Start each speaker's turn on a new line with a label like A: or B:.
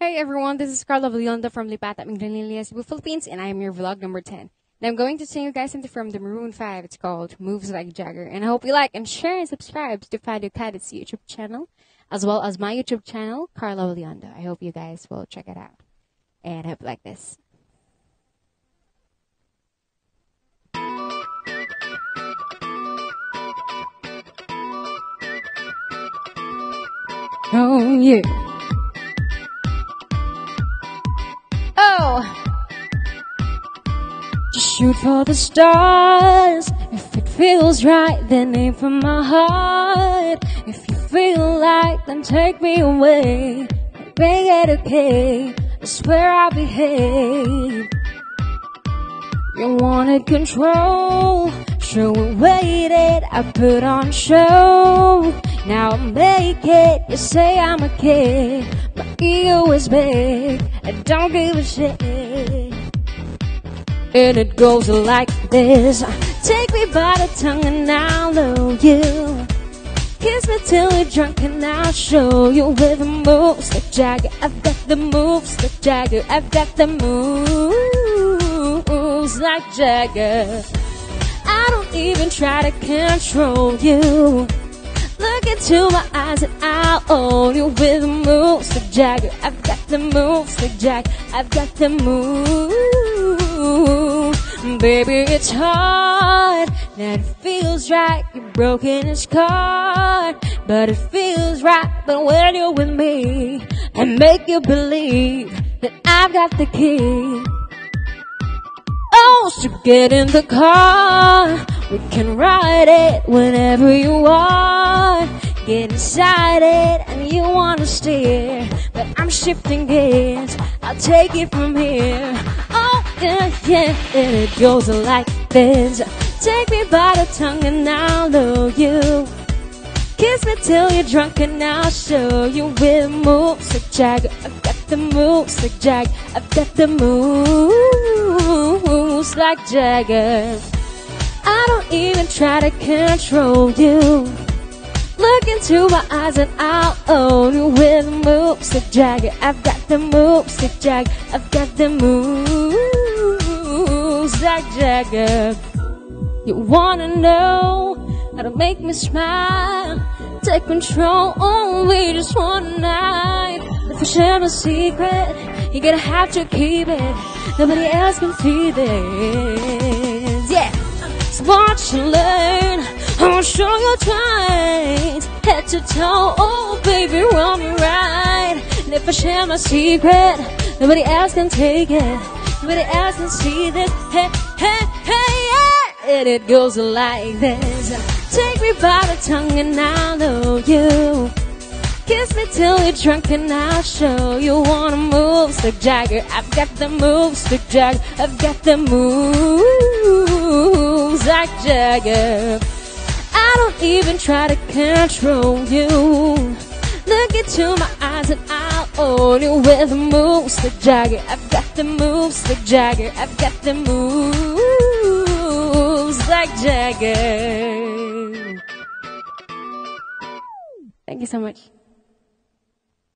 A: Hey everyone, this is Karla Villonda from Lipata, Minglanilla, Cebu, Philippines, and I am your vlog number 10. And I'm going to sing you guys something from the Maroon 5. It's called Moves Like Jagger. And I hope you like and share and subscribe to Fado Cadiz YouTube channel, as well as my YouTube channel, Karla Villonda. I hope you guys will check it out. And I hope you like this. Oh, yeah. Shoot for the stars. If it feels right, then aim for my heart. If you feel like, then take me away. Make it okay. I swear I'll behave. You wanted control. Sure, we waited. I put on show. Now I make it. You say I'm a kid. My ego is big. I don't give a shit. And it goes like this. Take me by the tongue and I'll know you. Kiss me till you're drunk and I'll show you with the moves like Jagger. I've got the moves like Jagger. I've got the moves like Jagger. I don't even try to control you. Look into my eyes and I'll own you with the moves like Jagger. I've got the moves like Jagger. I've got the moves. Baby, it's hard. That feels right. You're broken and scarred. But it feels right. But when you're with me, I make you believe that I've got the key. Oh, so get in the car. We can ride it whenever you want. Get inside it and you wanna steer. But I'm shifting gears. I'll take it from here. Oh, yeah, yeah. And it goes like this. Take me by the tongue and I'll know you. Kiss me till you're drunk and I'll show you with moves like Jagger. I've got the moves like Jagger. I've got the moves like Jagger. I don't even try to control you. Look into my eyes and I'll own you with moves like Jagger. I've got the moves like Jagger. I've got the moves like Jagger. You wanna know how to make me smile? Take control, oh, only just one night. If I share my secret, you're gonna have to keep it. Nobody else can see this. Yeah. So watch and learn. I'll show you twice. Head to toe, oh baby, run me right. And if I share my secret, nobody else can take it. Nobody else can see this. Hey, hey, hey, yeah. And it goes like this. Take me by the tongue and I'll know you. Kiss me till you're drunk and I'll show you wanna move like Jagger. I've got the moves like Jagger. I've got the moves like Jagger. I don't even try to control you. Look into my eyes and I'll you with the moves like Jagger. I've got the moves like Jagger. I've got the moves like Jagger. Thank you so much.